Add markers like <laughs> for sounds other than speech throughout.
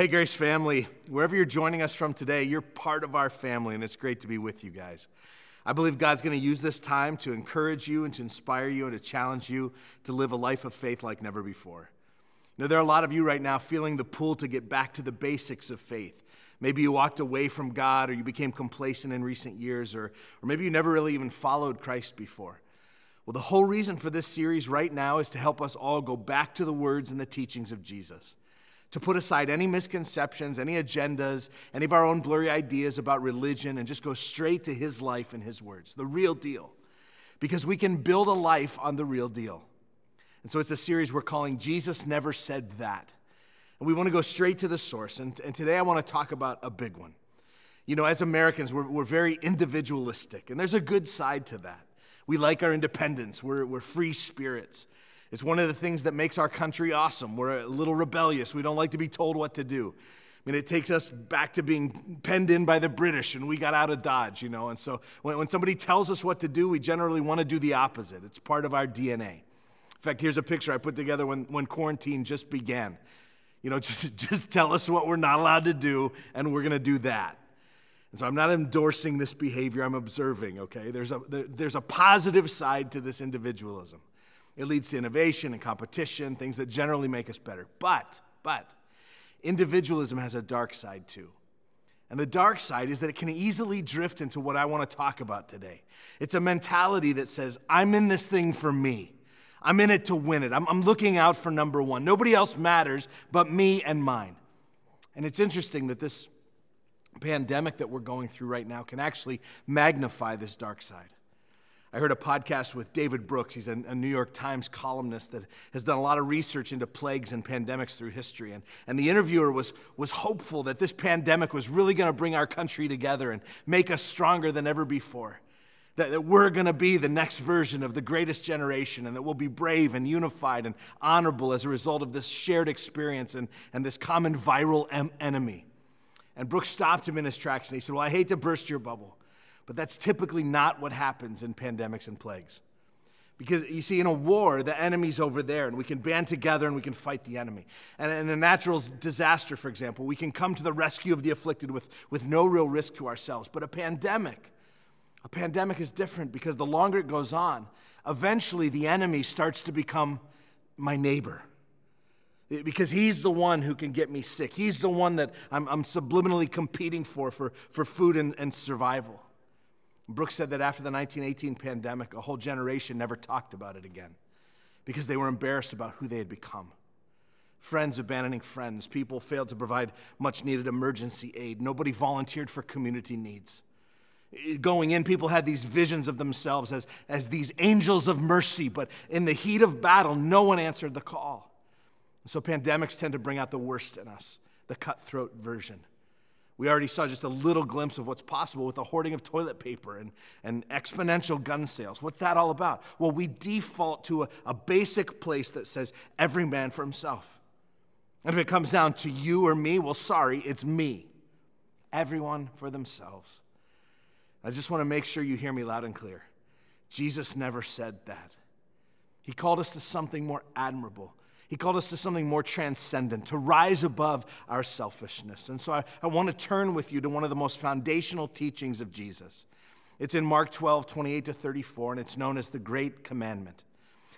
hey, Grace family, wherever you're joining us from today, you're part of our family, and it's great to be with you guys. I believe God's going to use this time to encourage you and to inspire you and to challenge you to live a life of faith like never before. You know, there are a lot of you right now feeling the pull to get back to the basics of faith. Maybe you walked away from God or you became complacent in recent years, or, or maybe you never really even followed Christ before. Well, the whole reason for this series right now is to help us all go back to the words and the teachings of Jesus to put aside any misconceptions, any agendas, any of our own blurry ideas about religion, and just go straight to his life and his words, the real deal. Because we can build a life on the real deal. And so it's a series we're calling Jesus Never Said That. And we want to go straight to the source. And, and today I want to talk about a big one. You know, as Americans, we're, we're very individualistic, and there's a good side to that. We like our independence, we're, we're free spirits. It's one of the things that makes our country awesome. We're a little rebellious. We don't like to be told what to do. I mean, it takes us back to being penned in by the British and we got out of Dodge, you know. And so when, when somebody tells us what to do, we generally want to do the opposite. It's part of our DNA. In fact, here's a picture I put together when, when quarantine just began. You know, <laughs> just, just tell us what we're not allowed to do and we're going to do that. And so I'm not endorsing this behavior, I'm observing, okay? There's a, there, there's a positive side to this individualism. It leads to innovation and competition, things that generally make us better. But, but, individualism has a dark side too. And the dark side is that it can easily drift into what I want to talk about today. It's a mentality that says, I'm in this thing for me. I'm in it to win it. I'm, I'm, looking out for number one. Nobody else matters but me and mine. And it's interesting that this pandemic that we're going through right now can actually magnify this dark side. I heard a podcast with David Brooks. He's a, a, New York Times columnist that has done a lot of research into plagues and pandemics through history. And, and the interviewer was, was hopeful that this pandemic was really going to bring our country together and make us stronger than ever before. That, that we're going to be the next version of the greatest generation and that we'll be brave and unified and honorable as a result of this shared experience and, and this common viral em- enemy. And Brooks stopped him in his tracks and he said, Well, I hate to burst your bubble. But that's typically not what happens in pandemics and plagues. Because you see, in a war, the enemy's over there, and we can band together and we can fight the enemy. And in a natural disaster, for example, we can come to the rescue of the afflicted with, with no real risk to ourselves. But a pandemic, a pandemic is different because the longer it goes on, eventually the enemy starts to become my neighbor. Because he's the one who can get me sick. He's the one that I'm, I'm subliminally competing for, for, for food and, and survival. Brooks said that after the 1918 pandemic, a whole generation never talked about it again because they were embarrassed about who they had become. Friends abandoning friends, people failed to provide much needed emergency aid, nobody volunteered for community needs. Going in, people had these visions of themselves as, as these angels of mercy, but in the heat of battle, no one answered the call. So pandemics tend to bring out the worst in us, the cutthroat version. We already saw just a little glimpse of what's possible with the hoarding of toilet paper and, and exponential gun sales. What's that all about? Well, we default to a, a basic place that says every man for himself. And if it comes down to you or me, well, sorry, it's me. Everyone for themselves. I just want to make sure you hear me loud and clear. Jesus never said that. He called us to something more admirable, he called us to something more transcendent, to rise above our selfishness. And so I, I want to turn with you to one of the most foundational teachings of Jesus. It's in Mark 12, 28 to 34, and it's known as the Great Commandment.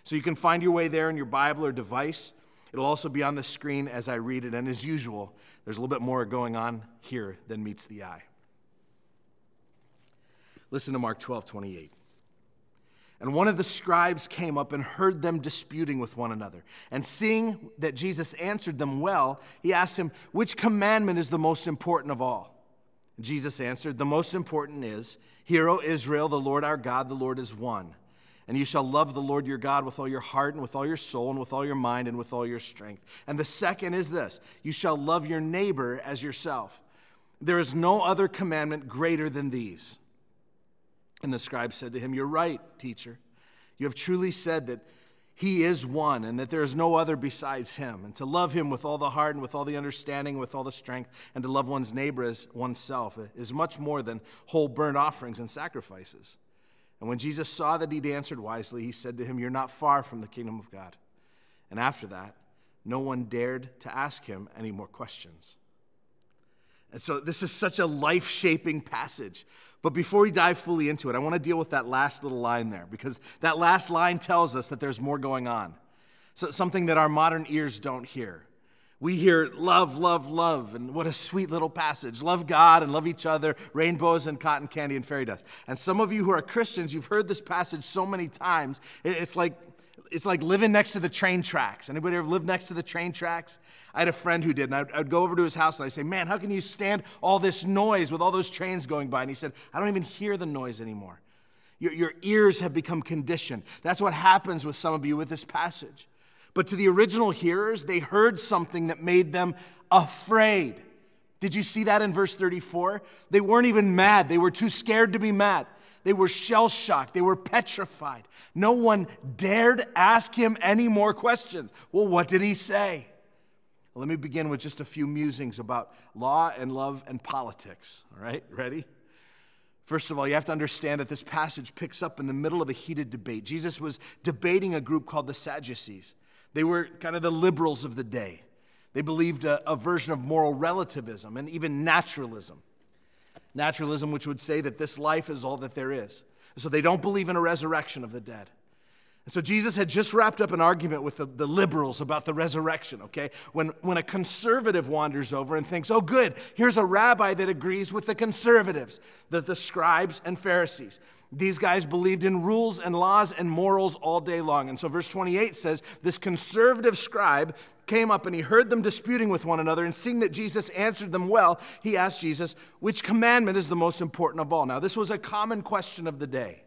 So you can find your way there in your Bible or device. It'll also be on the screen as I read it. And as usual, there's a little bit more going on here than meets the eye. Listen to Mark 12, 28. And one of the scribes came up and heard them disputing with one another. And seeing that Jesus answered them well, he asked him, Which commandment is the most important of all? Jesus answered, The most important is, Hear, O Israel, the Lord our God, the Lord is one. And you shall love the Lord your God with all your heart and with all your soul and with all your mind and with all your strength. And the second is this you shall love your neighbor as yourself. There is no other commandment greater than these. And the scribe said to him, You're right, teacher. You have truly said that he is one and that there is no other besides him. And to love him with all the heart and with all the understanding, and with all the strength, and to love one's neighbor as oneself is much more than whole burnt offerings and sacrifices. And when Jesus saw that he'd answered wisely, he said to him, You're not far from the kingdom of God. And after that, no one dared to ask him any more questions. And so this is such a life shaping passage. But before we dive fully into it, I want to deal with that last little line there because that last line tells us that there's more going on. So, something that our modern ears don't hear. We hear love, love, love, and what a sweet little passage. Love God and love each other, rainbows and cotton candy and fairy dust. And some of you who are Christians, you've heard this passage so many times. It's like it's like living next to the train tracks. Anybody ever lived next to the train tracks? I had a friend who did, and I'd, I'd, go over to his house and I'd say, Man, how can you stand all this noise with all those trains going by? And he said, I don't even hear the noise anymore. Your, your ears have become conditioned. That's what happens with some of you with this passage. But to the original hearers, they heard something that made them afraid. Did you see that in verse 34? They weren't even mad, they were too scared to be mad. They were shell shocked. They were petrified. No one dared ask him any more questions. Well, what did he say? Let me begin with just a few musings about law and love and politics. All right, ready? First of all, you have to understand that this passage picks up in the middle of a heated debate. Jesus was debating a group called the Sadducees. They were kind of the liberals of the day. They believed a, a version of moral relativism and even naturalism naturalism, which would say that this life is all that there is. So they don't believe in a resurrection of the dead. And so Jesus had just wrapped up an argument with the, the, liberals about the resurrection, okay? When, when a conservative wanders over and thinks, oh, good, here's a rabbi that agrees with the conservatives, the, the scribes and Pharisees. These guys believed in rules and laws and morals all day long. And so, verse 28 says, This conservative scribe came up and he heard them disputing with one another. And seeing that Jesus answered them well, he asked Jesus, Which commandment is the most important of all? Now, this was a common question of the day.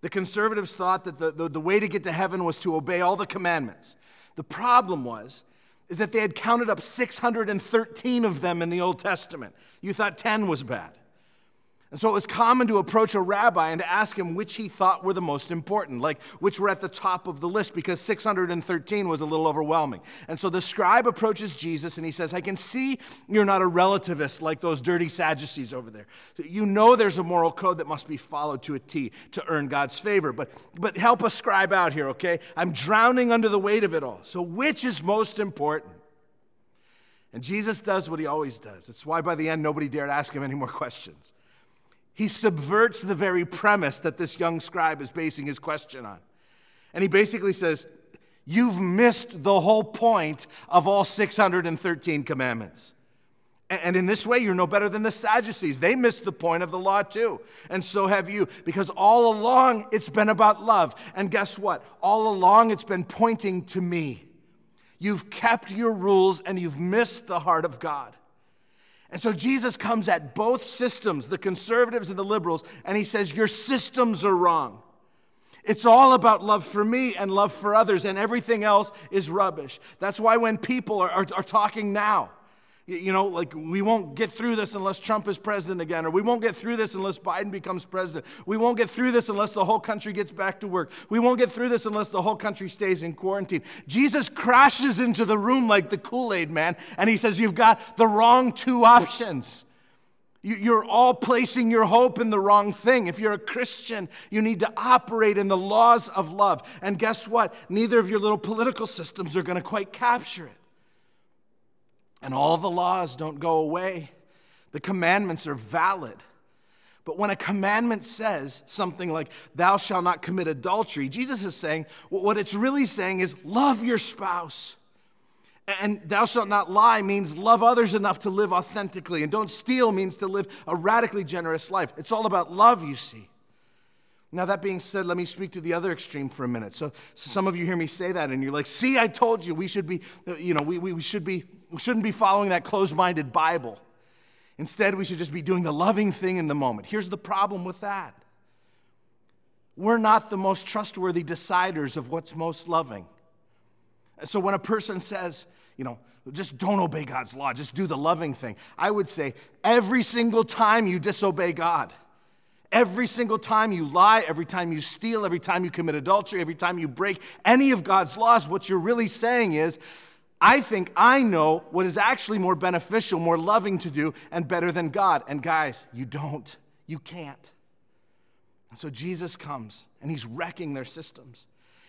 The conservatives thought that the, the, the way to get to heaven was to obey all the commandments. The problem was, is that they had counted up 613 of them in the Old Testament. You thought 10 was bad. And so it was common to approach a rabbi and to ask him which he thought were the most important, like which were at the top of the list, because 613 was a little overwhelming. And so the scribe approaches Jesus and he says, I can see you're not a relativist like those dirty Sadducees over there. You know there's a moral code that must be followed to a T to earn God's favor, but, but help a scribe out here, okay? I'm drowning under the weight of it all. So which is most important? And Jesus does what he always does. It's why by the end, nobody dared ask him any more <laughs> questions. He subverts the very premise that this young scribe is basing his question on. And he basically says, You've missed the whole point of all 613 commandments. And in this way, you're no better than the Sadducees. They missed the point of the law too. And so have you, because all along it's been about love. And guess what? All along it's been pointing to me. You've kept your rules and you've missed the heart of God. And so Jesus comes at both systems, the conservatives and the liberals, and he says, Your systems are wrong. It's all about love for me and love for others, and everything else is rubbish. That's why when people are, are, are talking now, you know, like we won't get through this unless Trump is president again, or we won't get through this unless Biden becomes president. We won't get through this unless the whole country gets back to work. We won't get through this unless the whole country stays in quarantine. Jesus crashes into the room like the Kool Aid man, and he says, You've got the wrong two options. You're all placing your hope in the wrong thing. If you're a Christian, you need to operate in the laws of love. And guess what? Neither of your little political systems are going to quite capture it. And all the laws don't go away, the commandments are valid. But when a commandment says something like, Thou shalt not commit adultery, Jesus is saying, what it's really saying is, Love your spouse. And thou shalt not lie means love others enough to live authentically. And don't steal means to live a radically generous life. It's all about love, you see. Now, that being said, let me speak to the other extreme for a minute. So, so some of you hear me say that and you're like, see, I told you we should be, uh, you know, we, we should be we shouldn't be following that closed minded Bible. Instead, we should just be doing the loving thing in the moment. Here's the problem with that we're not the most trustworthy deciders of what's most loving. So when a person says, you know, just don't obey God's law, just do the loving thing, I would say every single time you disobey God, every single time you lie, every time you steal, every time you commit adultery, every time you break any of God's laws, what you're really saying is, I think I know what is actually more beneficial, more loving to do, and better than God. And guys, you don't. You can't. And so Jesus comes and he's wrecking their systems.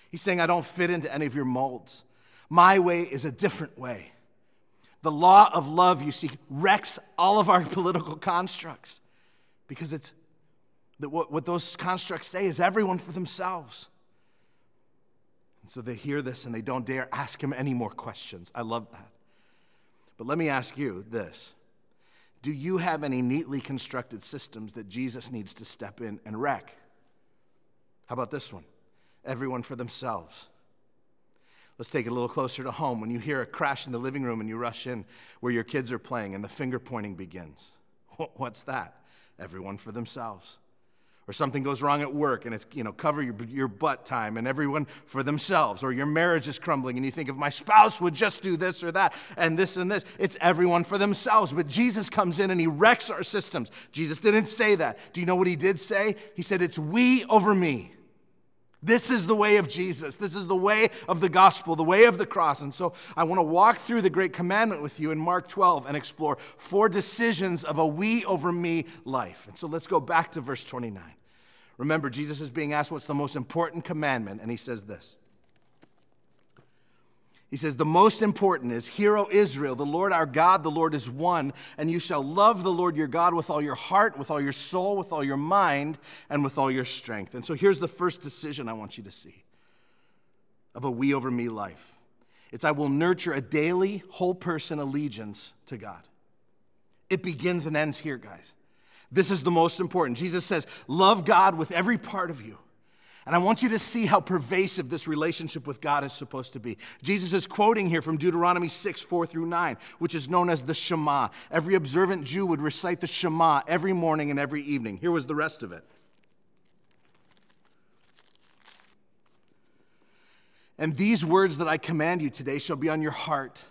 He's saying, I don't fit into any of your molds. My way is a different way. The law of love, you see, wrecks all of our <laughs> political constructs because it's that what, what those constructs say is everyone for themselves. And so they hear this and they don't dare ask him any more questions. I love that. But let me ask you this Do you have any neatly constructed systems that Jesus needs to step in and wreck? How about this one? Everyone for themselves. Let's take it a little closer to home. When you hear a crash in the living room and you rush in where your kids are playing and the finger pointing begins, <laughs> what's that? Everyone for themselves. Or something goes wrong at work and it's, you know, cover your, your butt time and everyone for themselves. Or your marriage is crumbling and you think, if my spouse would just do this or that and this and this, it's everyone for themselves. But Jesus comes in and he wrecks our systems. Jesus didn't say that. Do you know what he did say? He said, it's we over me. This is the way of Jesus. This is the way of the gospel, the way of the cross. And so I want to walk through the great commandment with you in Mark 12 and explore four decisions of a we over me life. And so let's go back to verse 29. Remember, Jesus is being asked what's the most important commandment, and he says this he says, The most important is, Hear, O Israel, the Lord our God, the Lord is one, and you shall love the Lord your God with all your heart, with all your soul, with all your mind, and with all your strength. And so here's the first decision I want you to see of a we over me life it's I will nurture a daily, whole person allegiance to God. It begins and ends here, guys. This is the most important. Jesus says, Love God with every part of you. And I want you to see how pervasive this relationship with God is supposed to be. Jesus is quoting here from Deuteronomy 6, 4 through 9, which is known as the Shema. Every observant Jew would recite the Shema every morning and every evening. Here was the rest of it. And these words that I command you today shall be on your heart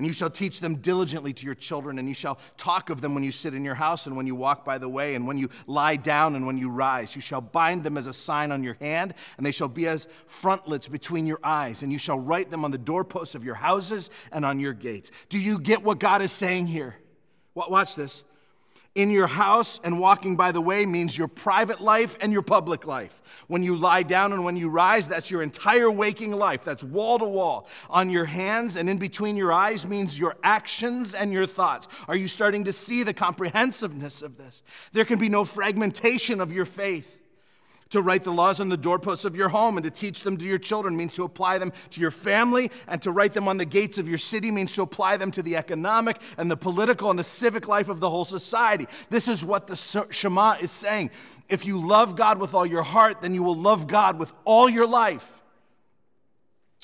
and you shall teach them diligently to your children, and you shall talk of them when you sit in your house, and when you walk by the way, and when you lie down, and when you rise. You shall bind them as a sign on your hand, and they shall be as frontlets between your eyes, and you shall write them on the doorposts of your houses and on your gates. Do you get what God is saying here? Watch this in your house and walking by the way means your private life and your public life. When you lie down and when you rise, that's your entire waking life. That's wall to wall. On your hands and in between your eyes means your actions and your thoughts. Are you starting to see the comprehensiveness of this? There can be no fragmentation of your faith. To write the laws on the doorposts of your home and to teach them to your children means to apply them to your family, and to write them on the gates of your city means to apply them to the economic and the political and the civic life of the whole society. This is what the Shema is saying. If you love God with all your heart, then you will love God with all your life.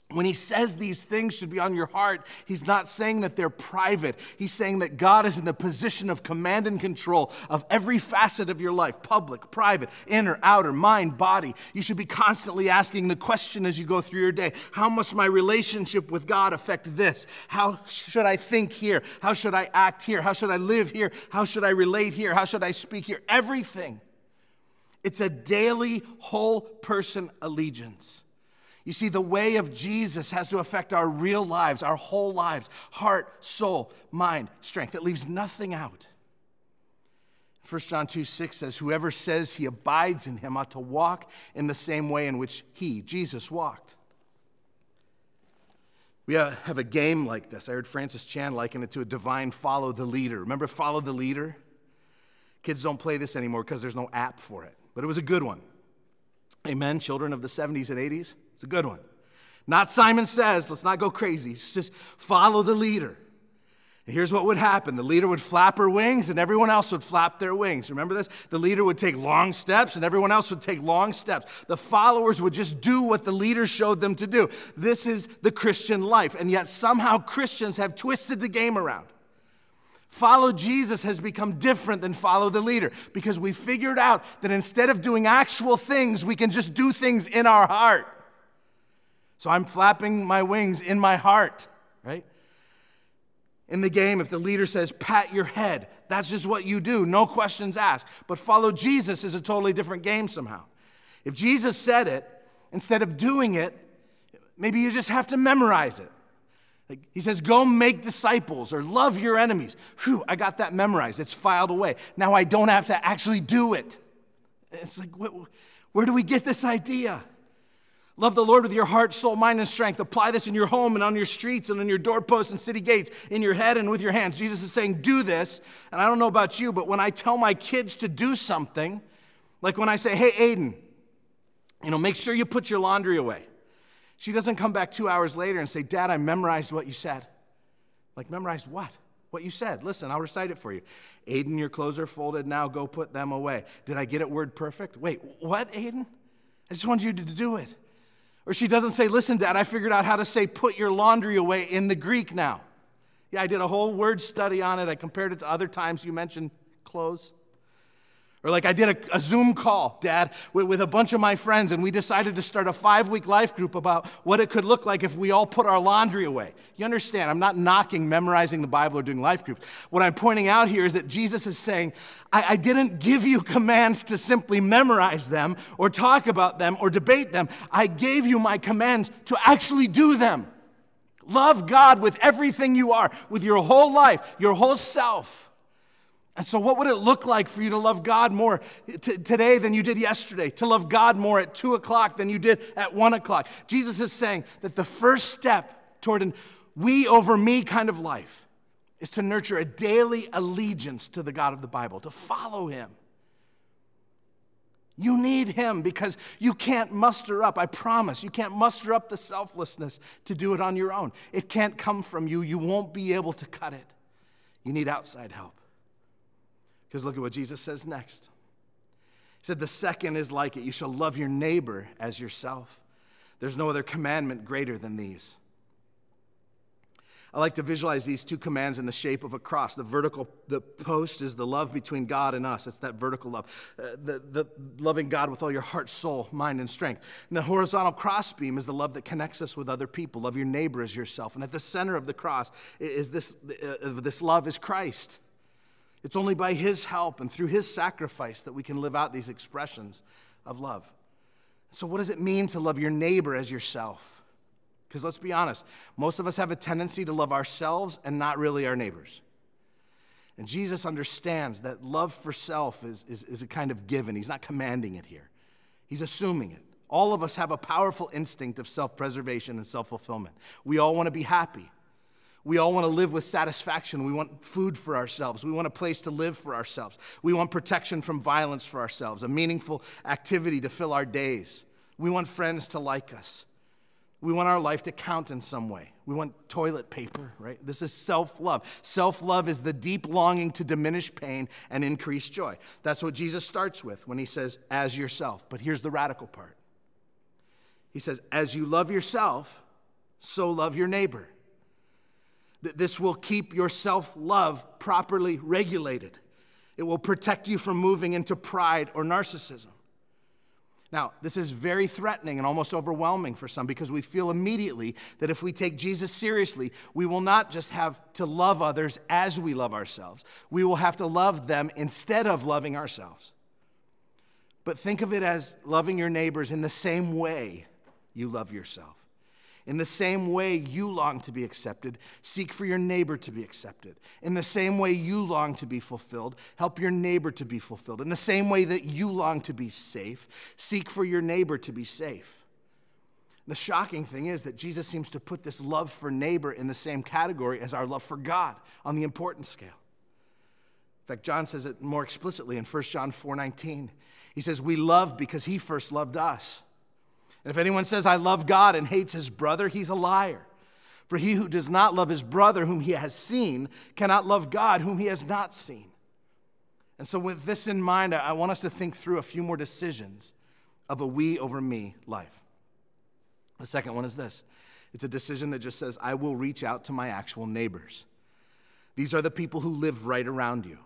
When he says these things should be on your heart, he's not saying that they're private. He's saying that God is in the position of command and control of every facet of your life public, private, inner, outer, mind, body. You should be constantly asking the question as you go through your day How must my relationship with God affect this? How should I think here? How should I act here? How should I live here? How should I relate here? How should I speak here? Everything. It's a daily, whole person allegiance. You see, the way of Jesus has to affect our real lives, our whole lives heart, soul, mind, strength. It leaves nothing out. 1 John 2 6 says, Whoever says he abides in him ought to walk in the same way in which he, Jesus, walked. We uh, have a game like this. I heard Francis Chan liken it to a divine follow the leader. Remember follow the leader? Kids don't play this anymore because there's no app for it, but it was a good one. Amen, children of the 70s and 80s? It's a good one. Not Simon says, let's not go crazy. It's just follow the leader. And here's what would happen the leader would flap her wings, and everyone else would flap their wings. Remember this? The leader would take long steps, and everyone else would take long steps. The followers would just do what the leader showed them to do. This is the Christian life. And yet, somehow, Christians have twisted the game around. Follow Jesus has become different than follow the leader because we figured out that instead of doing actual things, we can just do things in our heart. So I'm flapping my wings in my heart, right? In the game, if the leader says, pat your head, that's just what you do, no questions asked. But follow Jesus is a totally different game somehow. If Jesus said it, instead of doing it, maybe you just have to memorize it. Like he says, go make disciples or love your enemies. Whew, I got that memorized. It's filed away. Now I don't have to actually do it. It's like, where do we get this idea? Love the Lord with your heart, soul, mind, and strength. Apply this in your home and on your streets and on your doorposts and city gates, in your head and with your hands. Jesus is saying, Do this. And I don't know about you, but when I tell my kids to do something, like when I say, Hey, Aiden, you know, make sure you put your laundry away. She doesn't come back two hours later and say, Dad, I memorized what you said. Like, memorized what? What you said. Listen, I'll recite it for you. Aiden, your clothes are folded now. Go put them away. Did I get it word perfect? Wait, what, Aiden? I just wanted you to do it. Or she doesn't say, Listen, Dad, I figured out how to say put your laundry away in the Greek now. Yeah, I did a whole word study on it. I compared it to other times you mentioned clothes. Or like I did a, a Zoom call, Dad, with, with, a bunch of my friends, and we decided to start a five week life group about what it could look like if we all put our laundry away. You understand, I'm not knocking memorizing the Bible or doing life groups. What I'm pointing out here is that Jesus is saying, I, I didn't give you commands to simply memorize them or talk about them or debate them. I gave you my commands to actually do them. Love God with everything you are, with your whole life, your whole self. And so, what would it look like for you to love God more t- today than you did yesterday? To love God more at two o'clock than you did at one o'clock? Jesus is saying that the first step toward an we over me kind of life is to nurture a daily allegiance to the God of the Bible, to follow Him. You need Him because you can't muster up, I promise, you can't muster up the selflessness to do it on your own. It can't come from you. You won't be able to cut it. You need outside help. Because look at what Jesus says next. He said, The second is like it you shall love your neighbor as yourself. There's no other commandment greater than these. I like to visualize these two commands in the shape of a cross. The vertical, the post is the love between God and us. It's that vertical love. Uh, the, the loving God with all your heart, soul, mind, and strength. And the horizontal crossbeam is the love that connects us with other people. Love your neighbor as yourself. And at the center of the cross is this, uh, this love is Christ. It's only by His help and through His sacrifice that we can live out these expressions of love. So, what does it mean to love your neighbor as yourself? Because let's be honest, most of us have a tendency to love ourselves and not really our neighbors. And Jesus understands that love for self is, is, is a kind of given. He's not commanding it here, He's assuming it. All of us have a powerful instinct of self preservation and self fulfillment. We all want to be happy. We all want to live with satisfaction. We want food for ourselves. We want a place to live for ourselves. We want protection from violence for ourselves, a meaningful activity to fill our days. We want friends to like us. We want our life to count in some way. We want toilet paper, right? This is self love. Self love is the deep longing to diminish pain and increase joy. That's what Jesus starts with when he says, as yourself. But here's the radical part He says, as you love yourself, so love your neighbor. That this will keep your self love properly regulated. It will protect you from moving into pride or narcissism. Now, this is very threatening and almost overwhelming for some because we feel immediately that if we take Jesus seriously, we will not just have to love others as we love ourselves, we will have to love them instead of loving ourselves. But think of it as loving your neighbors in the same way you love yourself. In the same way you long to be accepted, seek for your neighbor to be accepted. In the same way you long to be fulfilled, help your neighbor to be fulfilled. In the same way that you long to be safe, seek for your neighbor to be safe. The shocking thing is that Jesus seems to put this love for neighbor in the same category as our love for God on the importance scale. In fact, John says it more explicitly in 1 John 4:19. He says, "We love because he first loved us." And if anyone says, I love God and hates his brother, he's a liar. For he who does not love his brother whom he has seen cannot love God whom he has not seen. And so, with this in mind, I want us to think through a few more decisions of a we over me life. The second one is this it's a decision that just says, I will reach out to my actual neighbors. These are the people who live right around you.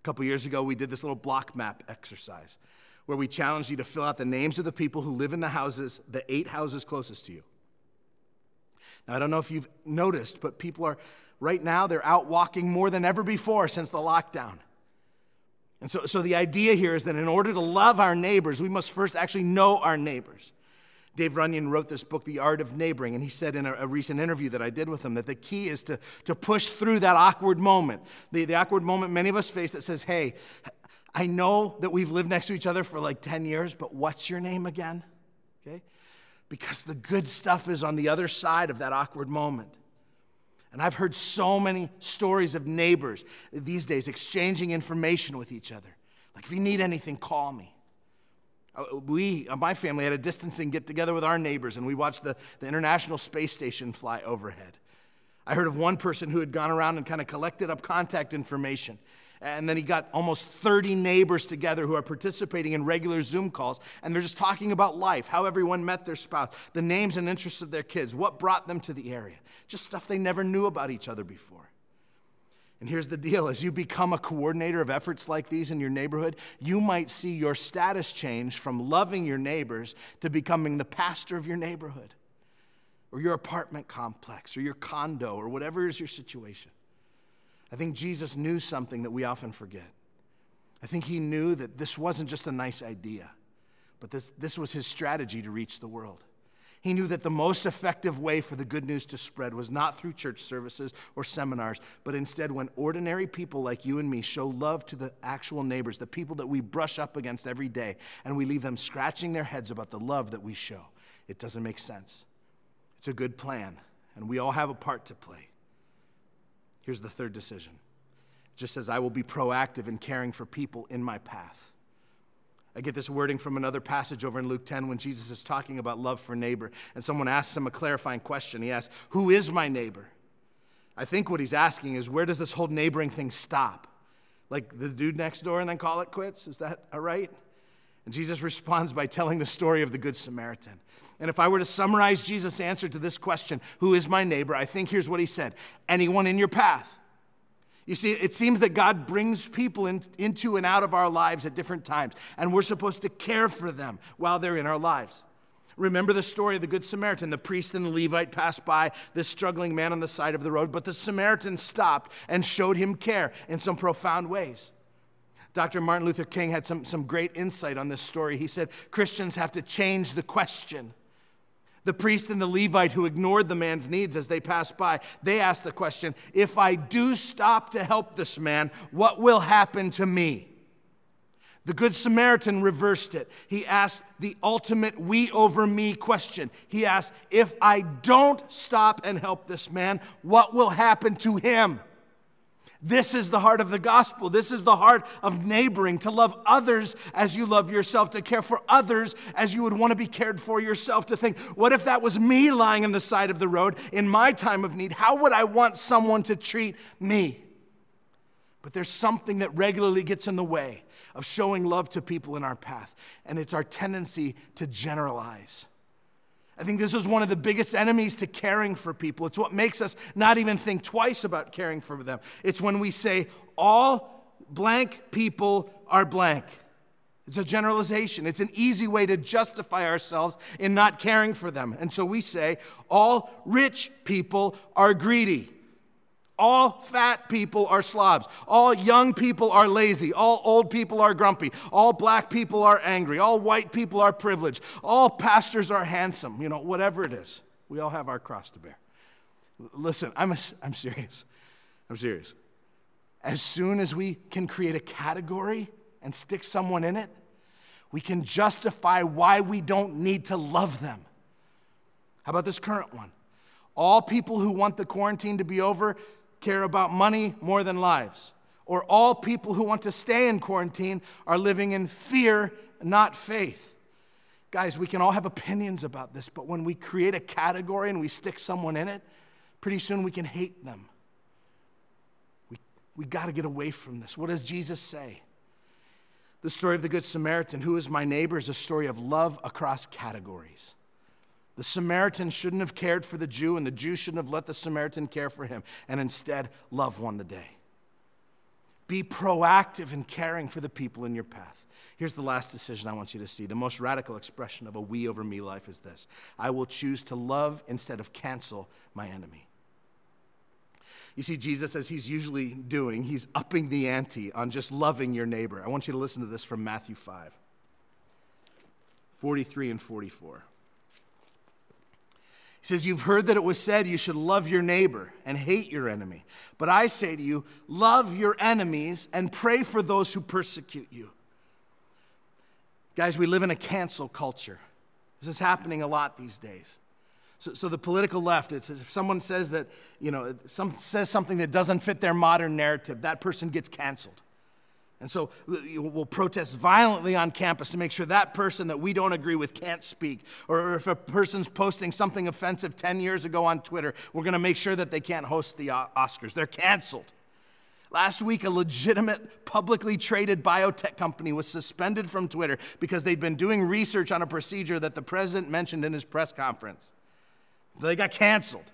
A couple years ago, we did this little block map exercise where we challenge you to fill out the names of the people who live in the houses, the eight houses closest to you. Now, I don't know if you've noticed, but people are, right now, they're out walking more than ever before since the lockdown. And so, so the idea here is that in order to love our neighbors, we must first actually know our neighbors. Dave Runyon wrote this book, The Art of Neighboring, and he said in a, a, recent interview that I did with him that the key is to, to push through that awkward moment, the, the awkward moment many of us face that says, Hey, I know that we've lived next to each other for like 10 years, but what's your name again? Okay? because the good stuff is on the other side of that awkward moment. And I've heard so many stories of neighbors these days exchanging information with each other. Like, if you need anything, call me. Uh, we, uh, my family, had a distancing get together with our neighbors, and we watched the, the International Space Station fly overhead. I heard of one person who had gone around and kind of collected up contact information. And then he got almost 30 neighbors together who are participating in regular Zoom calls. And they're just talking about life, how everyone met their spouse, the names and interests of their kids, what brought them to the area. Just stuff they never knew about each other before. And here's the deal as you become a coordinator of efforts like these in your neighborhood, you might see your status change from loving your neighbors to becoming the pastor of your neighborhood or your apartment complex or your condo or whatever is your situation. I think Jesus knew something that we often forget. I think he knew that this wasn't just a nice idea, but this, this was his strategy to reach the world. He knew that the most effective way for the good news to spread was not through church services or seminars, but instead when ordinary people like you and me show love to the actual neighbors, the people that we brush up against every day, and we leave them scratching their heads about the love that we show. It doesn't make sense. It's a good plan, and we all have a part to play. Here's the third decision it just says, I will be proactive in caring for people in my path. I get this wording from another passage over in Luke 10 when Jesus is talking about love for neighbor, and someone asks him a clarifying question. He asks, Who is my neighbor? I think what he's asking is, Where does this whole neighboring thing stop? Like the dude next door and then call it quits? Is that all right? And Jesus responds by telling the story of the Good Samaritan. And if I were to summarize Jesus' answer to this question, Who is my neighbor? I think here's what he said Anyone in your path. You see, it seems that God brings people in, into and out of our lives at different times, and we're supposed to care for them while they're in our lives. Remember the story of the Good Samaritan. The priest and the Levite passed by this struggling man on the side of the road, but the Samaritan stopped and showed him care in some profound ways. Dr. Martin Luther King had some, some great insight on this story. He said Christians have to change the question the priest and the Levite who ignored the man's needs as they passed by, they asked the question If I do stop to help this man, what will happen to me? The Good Samaritan reversed it. He asked the ultimate we over me question. He asked, If I don't stop and help this man, what will happen to him? This is the heart of the gospel. This is the heart of neighboring, to love others as you love yourself, to care for others as you would want to be cared for yourself, to think, what if that was me lying on the side of the road in my time of need? How would I want someone to treat me? But there's something that regularly gets in the way of showing love to people in our path, and it's our tendency to generalize. I think this is one of the biggest enemies to caring for people. It's what makes us not even think twice about caring for them. It's when we say, all blank people are blank. It's a generalization. It's an easy way to justify ourselves in not caring for them. And so we say, all rich people are greedy. All fat people are slobs. All young people are lazy. All old people are grumpy. All black people are angry. All white people are privileged. All pastors are handsome. You know, whatever it is. We all have our cross to bear. Listen, I'm, a, I'm serious. I'm serious. As soon as we can create a category and stick someone in it, we can justify why we don't need to love them. How about this current one? All people who want the quarantine to be over care about money more than lives. Or all people who want to stay in quarantine are living in fear, not faith. Guys, we can all have opinions about this, but when we create a category and we stick someone in it, pretty soon we can hate them. We, we got to get away from this. What does Jesus say? The story of the Good Samaritan, who is my neighbor, is a story of love across categories. The Samaritan shouldn't have cared for the Jew, and the Jew shouldn't have let the Samaritan care for him, and instead love one the day. Be proactive in caring for the people in your path. Here's the last decision I want you to see. The most radical expression of a we over me life is this I will choose to love instead of cancel my enemy. You see, Jesus, as he's usually doing, he's upping the ante on just loving your neighbor. I want you to listen to this from Matthew 5 43 and 44. He says, You've heard that it was said you should love your neighbor and hate your enemy. But I say to you, love your enemies and pray for those who persecute you. Guys, we live in a cancel culture. This is happening a lot these days. So, so the political left, it says if someone says that, you know, some, says something that doesn't fit their modern narrative, that person gets canceled. And so uh, we'll protest violently on campus to make sure that person that we don't agree with can't speak. Or if a person's posting something offensive 10 years ago on Twitter, we're going to make sure that they can't host the uh, Oscars. They're canceled. Last week, a legitimate, publicly traded biotech company was suspended from Twitter because they'd been doing research on a procedure that the president mentioned in his press conference. They got canceled.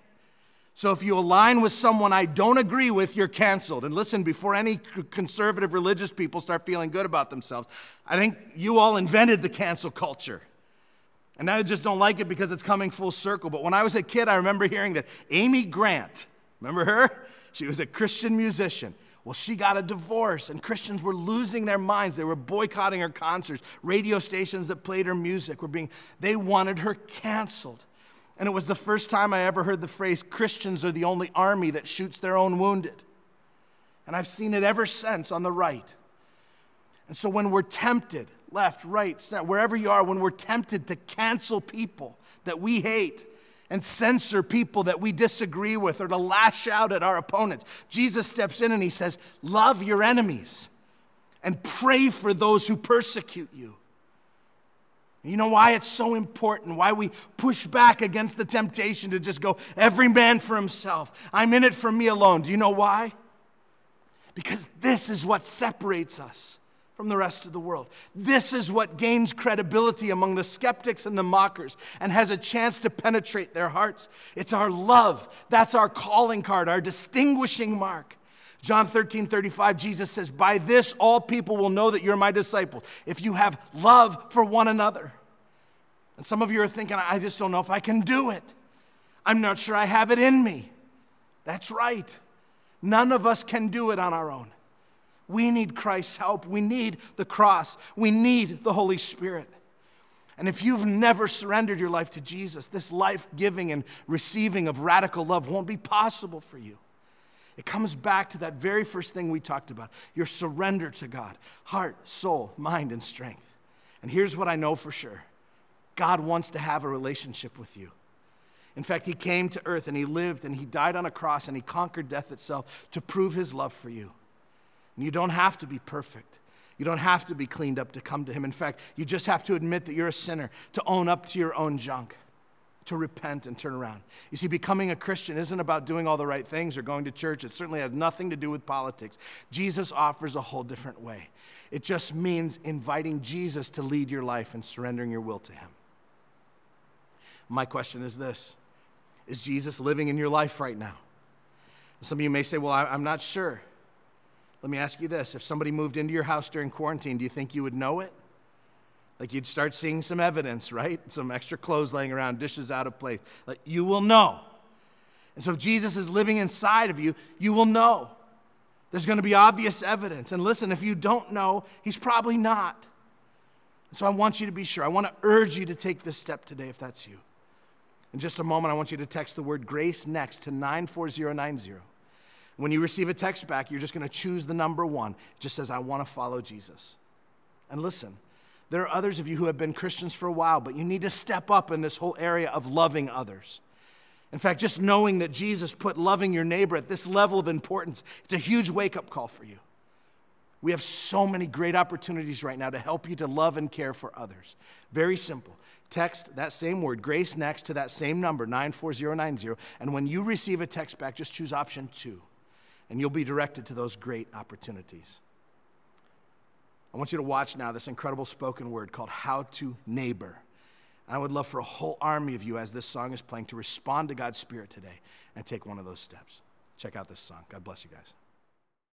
So if you align with someone I don't agree with, you're canceled. And listen, before any conservative religious people start feeling good about themselves, I think you all invented the cancel culture. And I just don't like it because it's coming full circle. But when I was a kid, I remember hearing that Amy Grant, remember her? She was a Christian musician. Well, she got a divorce, and Christians were losing their minds. They were boycotting her concerts. Radio stations that played her music were being, they wanted her canceled. And it was the first time I ever heard the phrase Christians are the only army that shoots their own wounded. And I've seen it ever since on the right. And so when we're tempted, left, right, center, wherever you are, when we're tempted to cancel people that we hate and censor people that we disagree with or to lash out at our opponents, Jesus steps in and he says, Love your enemies and pray for those who persecute you. You know why it's so important? Why we push back against the temptation to just go, every man for himself. I'm in it for me alone. Do you know why? Because this is what separates us from the rest of the world. This is what gains credibility among the skeptics and the mockers and has a chance to penetrate their hearts. It's our love. That's our calling card, our distinguishing mark. John 13, 35, Jesus says, By this all people will know that you're my disciples, if you have love for one another. And some of you are thinking, I just don't know if I can do it. I'm not sure I have it in me. That's right. None of us can do it on our own. We need Christ's help. We need the cross. We need the Holy Spirit. And if you've never surrendered your life to Jesus, this life giving and receiving of radical love won't be possible for you. It comes back to that very first thing we talked about your surrender to God heart, soul, mind, and strength. And here's what I know for sure God wants to have a relationship with you. In fact, He came to earth and He lived and He died on a cross and He conquered death itself to prove His love for you. And you don't have to be perfect. You don't have to be cleaned up to come to Him. In fact, you just have to admit that you're a sinner, to own up to your own junk to repent and turn around. You see, becoming a Christian isn't about doing all the right things or going to church. It certainly has nothing to do with politics. Jesus offers a whole different way. It just means inviting Jesus to lead your life and surrendering your will to Him. My question is this Is Jesus living in your life right now? Some of you may say, Well, I'm not sure. Let me ask you this if somebody moved into your house during quarantine, do you think you would know it? Like you'd start seeing some evidence, right? Some extra clothes laying around, dishes out of place. Like you will know. And so if Jesus is living inside of you, you will know. There's going to be obvious evidence. And listen, if you don't know, he's probably not. So I want you to be sure. I want to urge you to take this step today if that's you. In just a moment, I want you to text the word grace next to 94090. When you receive a text back, you're just going to choose the number one. It just says, I want to follow Jesus. And listen, there are others of you who have been Christians for a while, but you need to step up in this whole area of loving others. In fact, just knowing that Jesus put loving your neighbor at this level of importance, it's a huge wake up call for you. We have so many great opportunities right now to help you to love and care for others. Very simple. Text that same word, grace, next to that same number, 94090. And when you receive a text back, just choose option two, and you'll be directed to those great opportunities. I want you to watch now this incredible spoken word called How to Neighbor. And I would love for a whole army of you, as this song is playing, to respond to God's Spirit today and take one of those steps. Check out this song. God bless you guys.